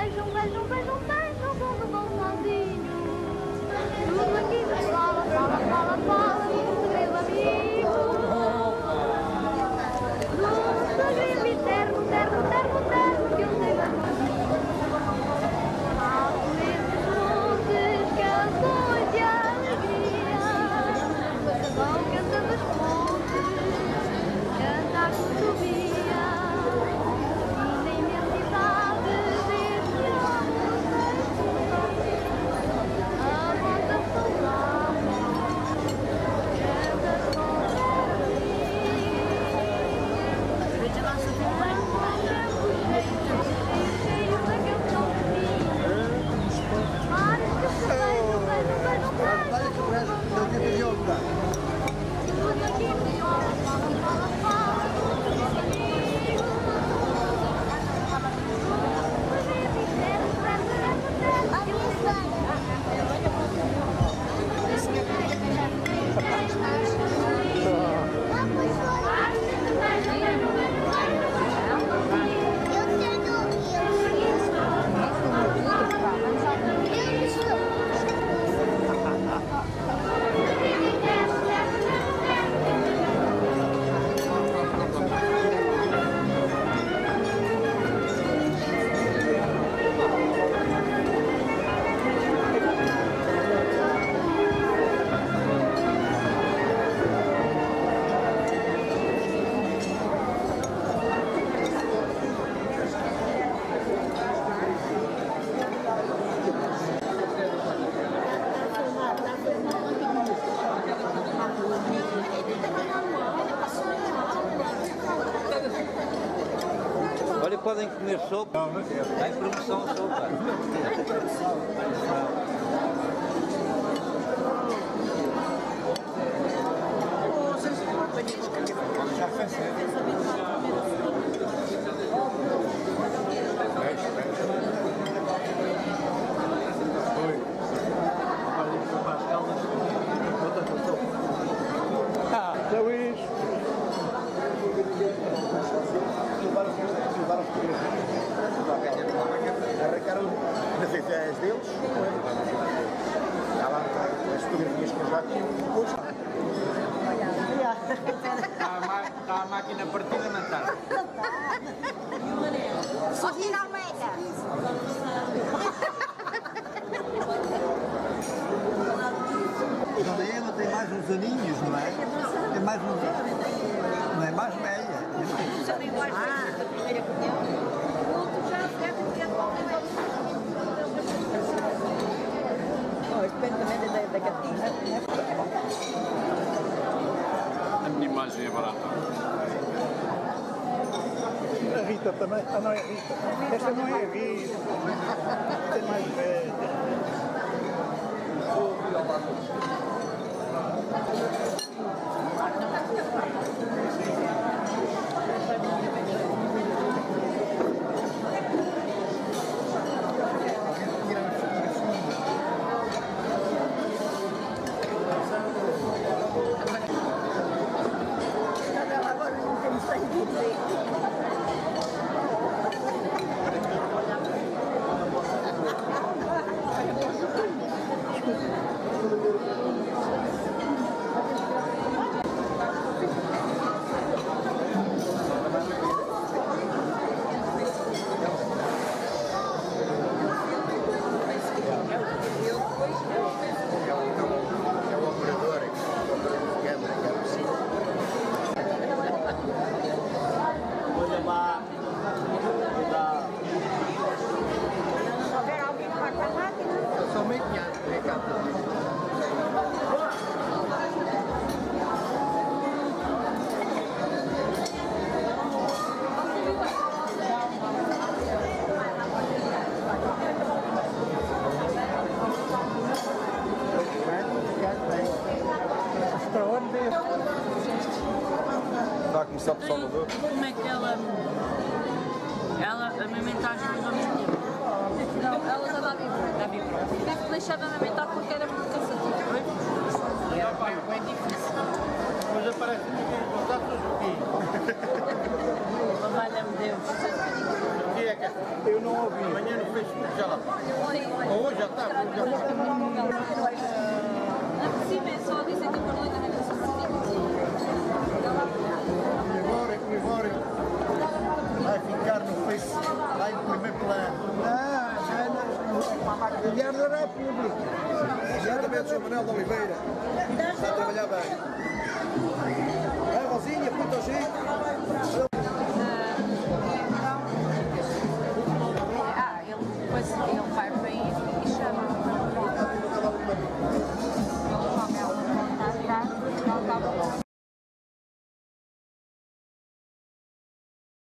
Valjean, Valjean, podem comer sopa. Está em promoção sopa. Está em promoção. Já fez, é? Está a máquina partida na tarde. Sofia Almeida. Dona Ela então, tem mais uns aninhos, não é? Tem mais uns aninhos. Não é mais velha. Ah. Rita também. Ah, não é Rita. Esta não é Rita. Esta é mais velha. Vou virar Está a começar por pessoal Como é que ela, ela amamentar as duas ao mesmo tempo? Não, ela já dá vivo. Dá pronto. Tive que deixar de amamentar porque era muito cansativo. É, é difícil. Mas aparece está tudo aqui. Valha-me Deus. O que é que é? Eu não ouvi. Amanhã no Facebook já lá. Ou hoje já está, hoje já está. Câmara da República. Exatamente, Sr. Manuel de Oliveira. Está a trabalhar bem. Vai, Rosinha, puta o jeito. Ah, ele, depois ele vai